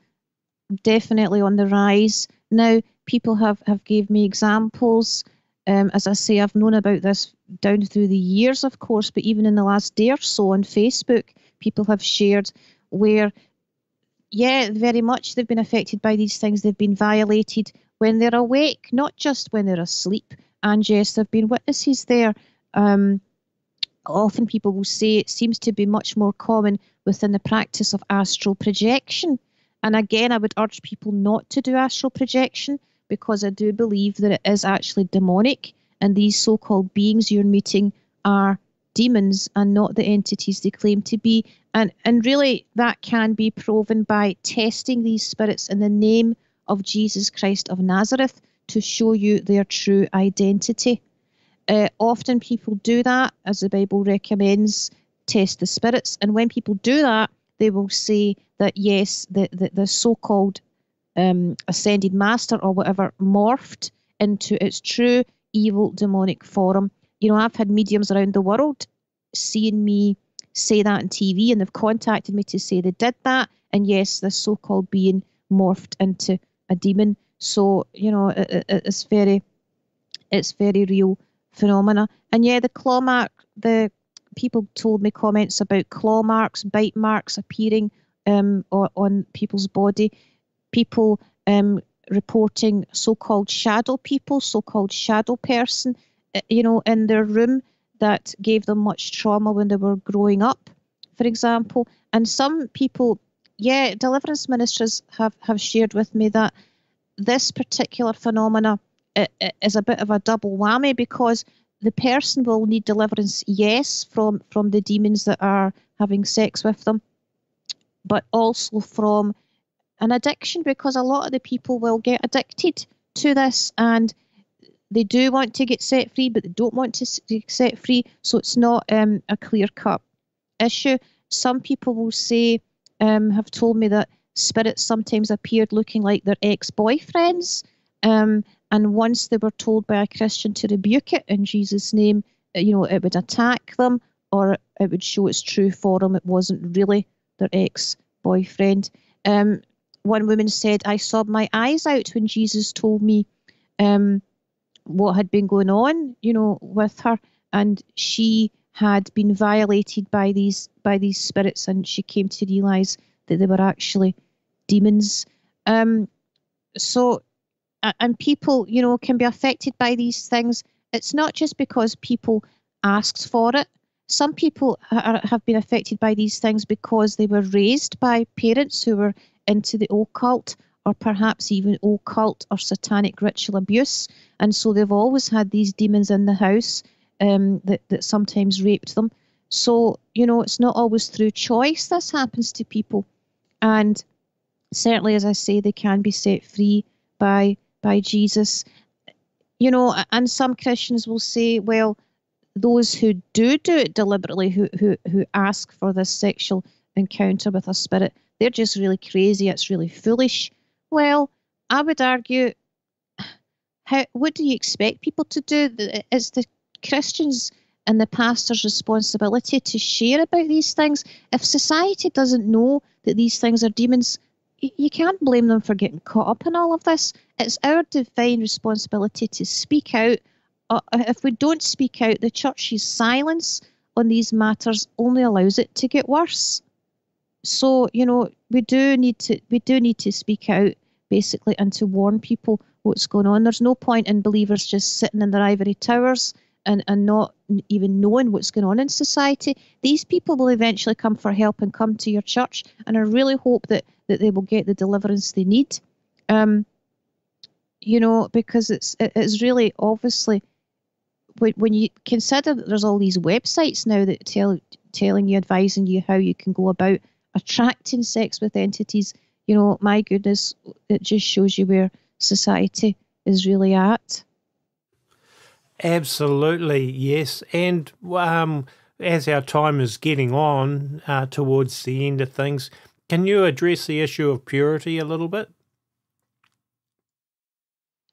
definitely on the rise. Now, people have have gave me examples. Um, as I say, I've known about this down through the years, of course, but even in the last day or so on Facebook, people have shared where, yeah, very much they've been affected by these things. They've been violated when they're awake, not just when they're asleep. And yes, there have been witnesses there. Um, often people will say it seems to be much more common within the practice of astral projection. And again, I would urge people not to do astral projection because I do believe that it is actually demonic and these so called beings you're meeting are demons and not the entities they claim to be. And, and really, that can be proven by testing these spirits in the name of Jesus Christ of Nazareth to show you their true identity. Uh, often people do that, as the Bible recommends, test the spirits. And when people do that, they will say that yes, the, the, the so called um, ascended master or whatever morphed into its true evil demonic form. You know, I've had mediums around the world seeing me say that on TV and they've contacted me to say they did that. And yes, this so called being morphed into a demon. So, you know, it, it, it's very, it's very real phenomena. And yeah, the claw mark the people told me comments about claw marks, bite marks appearing um, on, on people's body. People um, reporting so-called shadow people, so-called shadow person, Eh, you know, in their room that gave them much trauma when they were growing up, for example. And some people, yeah, deliverance ministers have, have shared with me that this particular phenomena is a bit of a double whammy because the person will need deliverance, yes, from from the demons that are having sex with them, but also from an addiction because a lot of the people will get addicted to this and they do want to get set free, but they don't want to get set free. So it's not um, a clear cut issue. Some people will say, um, have told me that spirits sometimes appeared looking like their ex boyfriends. Um, and once they were told by a Christian to rebuke it in Jesus' name, uh, you know, it would attack them or it would show its true form. It wasn't really their ex boyfriend. Um, one woman said, I sobbed my eyes out when Jesus told me um, what had been going on, you know, with her, and she had been violated by these by these spirits, and she came to realise that they were actually demons. Um, so, and people, you know, can be affected by these things. It's not just because people asked for it. Some people have been affected by these things because they were raised by parents who were into the occult or perhaps even occult or satanic ritual abuse. And so they've always had these demons in the house um, that, that sometimes raped them. So, you know, it's not always through choice this happens to people. And certainly, as I say, they can be set free by by Jesus. You know, and some Christians will say, well, those who do do it deliberately, who who who ask for this sexual encounter with a spirit, they're just really crazy. It's really foolish. Well, I would argue, how what do you expect people to do? It's the Christians and the pastor's responsibility to share about these things. If society doesn't know that these things are demons, you can't blame them for getting caught up in all of this. It's our divine responsibility to speak out. Uh, if we don't speak out, the church's silence on these matters only allows it to get worse. So you know we do need to we do need to speak out basically and to warn people what's going on. There's no point in believers just sitting in their ivory towers and, and not even knowing what's going on in society. These people will eventually come for help and come to your church, and I really hope that that they will get the deliverance they need. Um, you know, because it's it's really obviously when, when you consider that there's all these websites now that tell telling you, advising you how you can go about attracting sex with entities, you know, my goodness, it just shows you where society is really at. Absolutely, yes. And um, as our time is getting on uh, towards the end of things, can you address the issue of purity a little bit?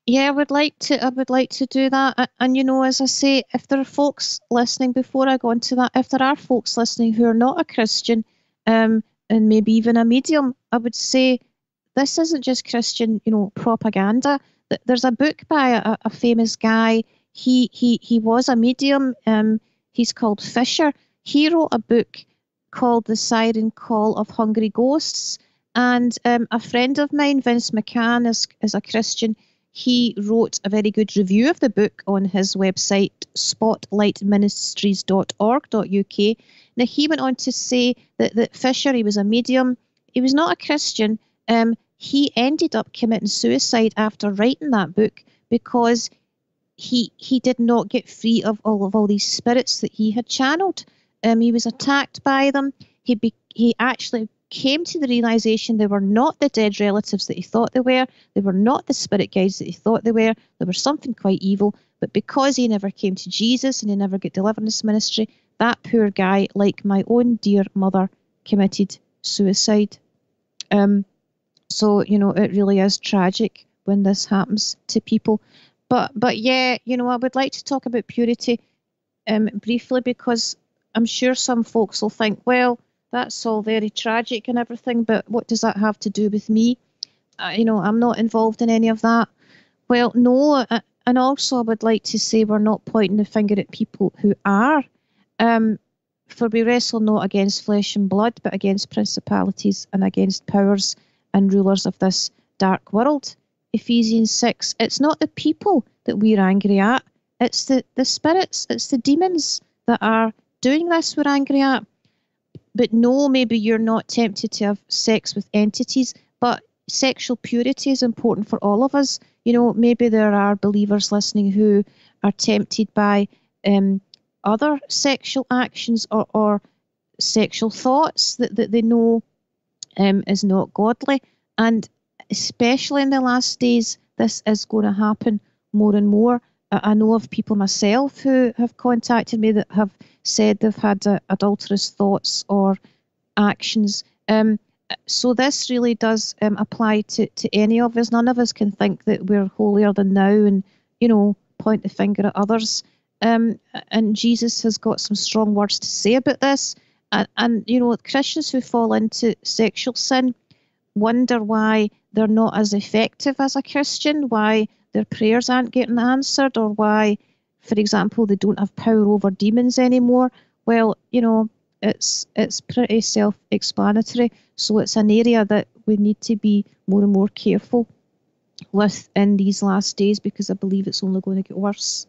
Yeah, I would like to. I would like to do that. And, and you know, as I say, if there are folks listening, before I go into that, if there are folks listening who are not a Christian, um, and maybe even a medium, I would say this isn't just Christian, you know, propaganda. There's a book by a, a famous guy. He he he was a medium. Um, he's called Fisher. He wrote a book called The Siren Call of Hungry Ghosts. And um, a friend of mine, Vince McCann, is, is a Christian. He wrote a very good review of the book on his website, spotlightministries.org.uk. Now, he went on to say that, that Fisher, he was a medium, he was not a Christian. Um, he ended up committing suicide after writing that book because he he did not get free of all of all these spirits that he had channeled. Um, he was attacked by them. He be, he actually came to the realization they were not the dead relatives that he thought they were. They were not the spirit guides that he thought they were. They were something quite evil. But because he never came to Jesus and he never got deliverance ministry, that poor guy, like my own dear mother, committed suicide. Um, so you know it really is tragic when this happens to people. But but yeah, you know I would like to talk about purity um, briefly because I'm sure some folks will think, well, that's all very tragic and everything, but what does that have to do with me? Uh, you know, I'm not involved in any of that. Well, no, uh, and also I would like to say we're not pointing the finger at people who are Um, for we wrestle not against flesh and blood, but against principalities and against powers and rulers of this dark world. Ephesians 6. It's not the people that we're angry at, it's the, the spirits, it's the demons that are doing this we're angry at. But no, maybe you're not tempted to have sex with entities, but sexual purity is important for all of us. You know, maybe there are believers listening who are tempted by um, other sexual actions or, or sexual thoughts that, that they know um, is not godly. And especially in the last days, this is going to happen more and more. I know of people myself who have contacted me that have said they've had uh, adulterous thoughts or actions. Um, so this really does um, apply to, to any of us. None of us can think that we're holier than now and, you know, point the finger at others. Um, and Jesus has got some strong words to say about this. And, and, you know, Christians who fall into sexual sin wonder why they're not as effective as a Christian, why their prayers aren't getting answered, or why, for example, they don't have power over demons anymore. Well, you know, it's it's pretty self-explanatory. So it's an area that we need to be more and more careful with in these last days because I believe it's only going to get worse.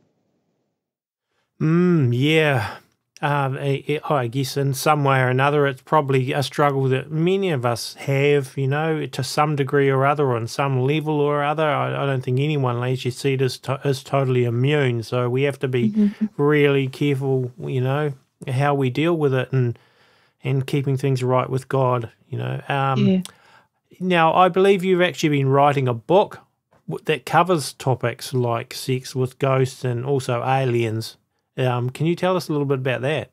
Mm, yeah. Um, it, I guess in some way or another, it's probably a struggle that many of us have, you know, to some degree or other, on some level or other. I, I don't think anyone, as you see, is, to, is totally immune. So we have to be mm-hmm. really careful, you know, how we deal with it and and keeping things right with God, you know. Um, yeah. Now, I believe you've actually been writing a book that covers topics like sex with ghosts and also aliens. Um, can you tell us a little bit about that?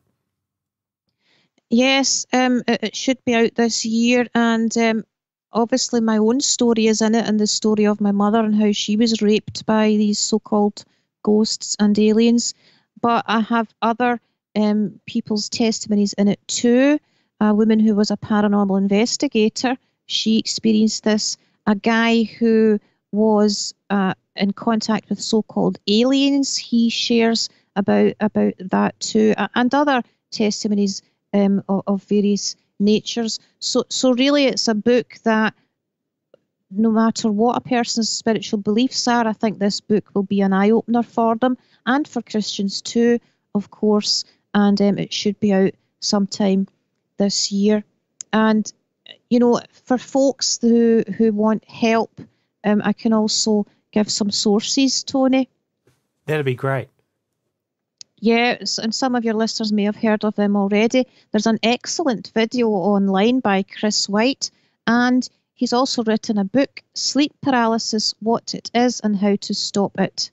Yes, um, it, it, should be out this year, and um, obviously my own story is in it, and the story of my mother and how she was raped by these so-called ghosts and aliens. But I have other um, people's testimonies in it too. A woman who was a paranormal investigator, she experienced this. A guy who was uh, in contact with so-called aliens, he shares about about that too, and other testimonies um, of, of various natures. So, so really, it's a book that no matter what a person's spiritual beliefs are, I think this book will be an eye opener for them and for Christians too, of course. And um, it should be out sometime this year. And you know, for folks who who want help, um, I can also give some sources, Tony. That'd be great. Yes, and some of your listeners may have heard of them already. There's an excellent video online by Chris White, and he's also written a book, Sleep Paralysis What It Is and How to Stop It.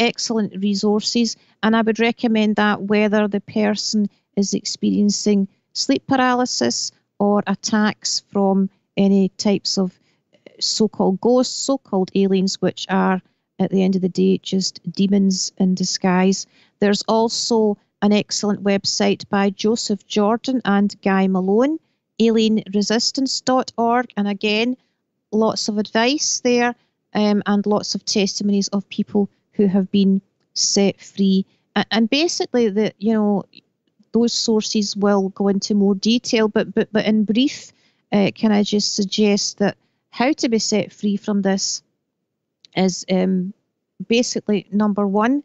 Excellent resources, and I would recommend that whether the person is experiencing sleep paralysis or attacks from any types of eh, so called ghosts, so called aliens, which are at the end of the day just demons in disguise. There's also an excellent website by Joseph Jordan and Guy Malone, alienresistance.org. And again, lots of advice there um, and lots of testimonies of people who have been set free. And basically, the you know those sources will go into more detail, but but but in brief, uh, can I just suggest that how to be set free from this is um, basically number one,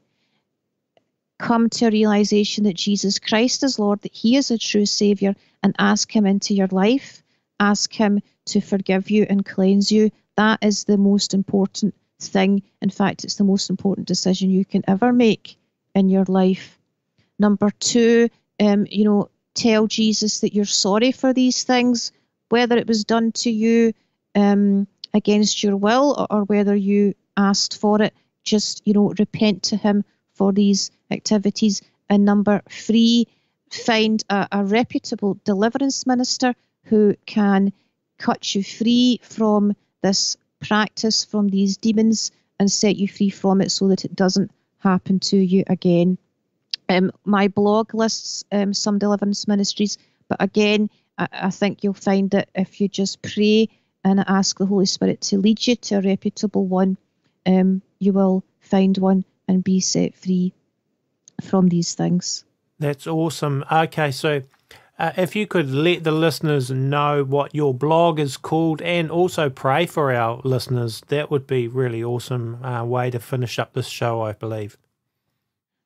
come to a realization that Jesus Christ is Lord, that He is a true Savior, and ask Him into your life. Ask Him to forgive you and cleanse you. That is the most important thing. In fact, it's the most important decision you can ever make in your life. Number two, um, you know, tell Jesus that you're sorry for these things, whether it was done to you um, against your will or, or whether you asked for it. Just, you know, repent to Him for these activities. And number three, find a, a reputable deliverance minister who can cut you free from this practice, from these demons, and set you free from it so that it doesn't happen to you again. Um, my blog lists um, some deliverance ministries, but again, I, I, think you'll find that if you just pray and ask the Holy Spirit to lead you to a reputable one, um, you will find one and be set free from these things. That's awesome. Okay, so uh, if you could let the listeners know what your blog is called and also pray for our listeners, that would be really awesome uh, way to finish up this show, I believe.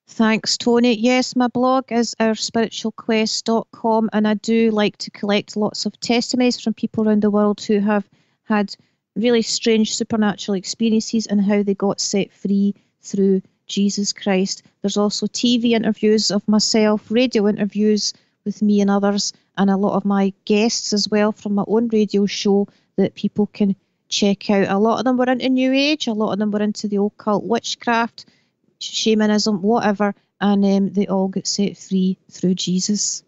Thanks, Tony. Yes, my blog is ourspiritualquest.com, and I do like to collect lots of testimonies from people around the world who have had really strange supernatural experiences and how they got set free through Jesus Christ. There's also TV interviews of myself, radio interviews with me and others, and a lot of my guests as well from my own radio show that people can check out. A lot of them were into New Age, a lot of them were into the occult witchcraft, shamanism, whatever, and um, they all get set free through Jesus.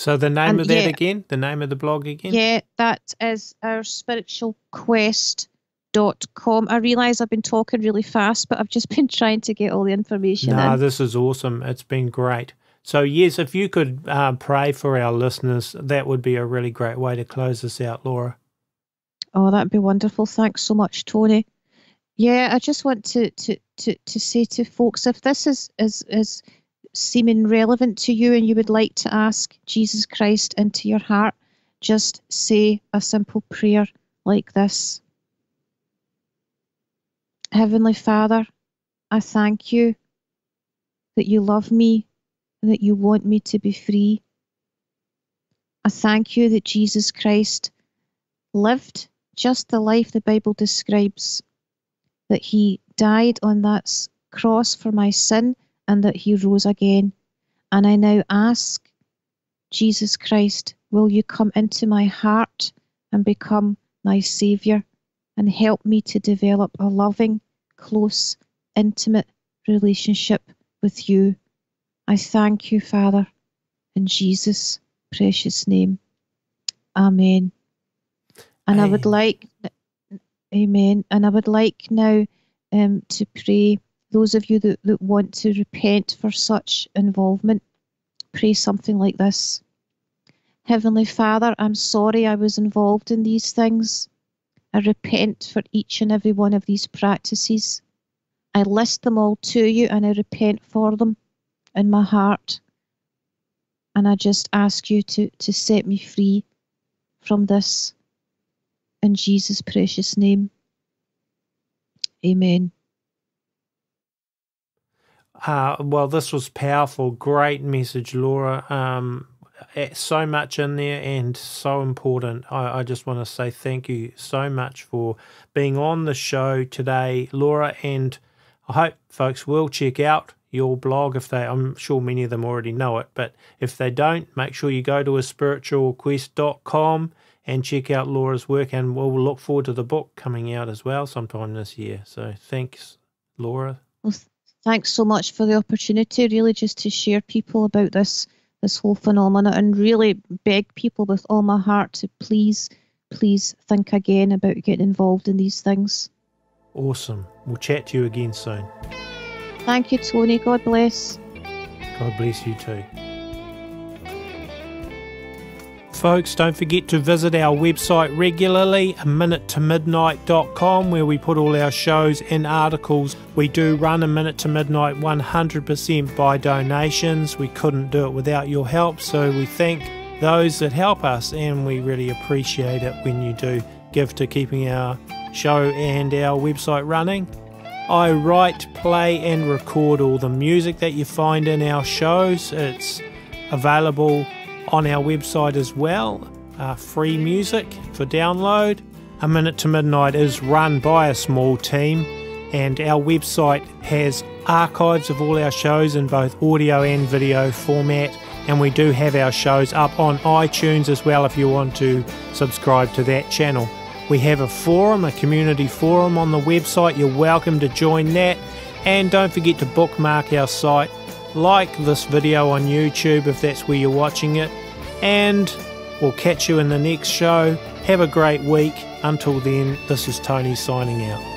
So the name and of that yeah, again? The name of the blog again? Yeah, that is our spiritual quest dot com. I realise I've been talking really fast, but I've just been trying to get all the information. No, in. this is awesome. It's been great. So, yes, if you could uh, pray for our listeners, that would be a really great way to close this out, Laura. Oh, that'd be wonderful. Thanks so much, Tony. Yeah, I just want to to to, to say to folks if this is, is is seeming relevant to you and you would like to ask Jesus Christ into your heart, just say a simple prayer like this. Heavenly Father, I thank you that you love me and that you want me to be free. I thank you that Jesus Christ lived just the life the Bible describes, that he died on that cross for my sin and that he rose again. And I now ask, Jesus Christ, will you come into my heart and become my Saviour and help me to develop a loving, close, intimate relationship with you? I thank you, Father, in Jesus' precious name. Amen. And Amen. I would like, Amen. And I would like now um, to pray those of you that, that want to repent for such involvement. Pray something like this Heavenly Father, I'm sorry I was involved in these things. I repent for each and every one of these practices. I list them all to you and I repent for them in my heart. And I just ask you to, to set me free from this. In Jesus' precious name. Amen. Uh, well, this was powerful. Great message, Laura. Um, eh, so much in there and so important. I, I just want to say thank you so much for being on the show today, Laura. And I hope folks will check out your blog if they I'm sure many of them already know it, but if they don't, make sure you go to a spiritualquest.com and check out Laura's work and we'll look forward to the book coming out as well sometime this year. So thanks, Laura. Well, thanks so much for the opportunity, really just to share people about this this whole phenomenon and really beg people with all my heart to please, please think again about getting involved in these things. Awesome. We'll chat to you again soon. Thank you, Tony. God bless. God bless you too. Folks, don't forget to visit our website regularly, a minute to midnite.com, where we put all our shows and articles. We do run a minute to midnite 100% by donations. We couldn't do it without your help, so we thank those that help us, and we really appreciate it when you do give to keeping our show and our website running. I write, play, and record all the music that you find in our shows. It's available on our website as well. Uh, free music for download. A Minute to Midnite is run by a small team, and our website has archives of all our shows in both audio and video format. And we do have our shows up on iTunes as well if you want to subscribe to that channel. We have a forum, a community forum on the website. You're welcome to join that. And don't forget to bookmark our site. Like this video on YouTube if that's where you're watching it. And we'll catch you in the next show. Have a great week. Until then, this is Tony signing out.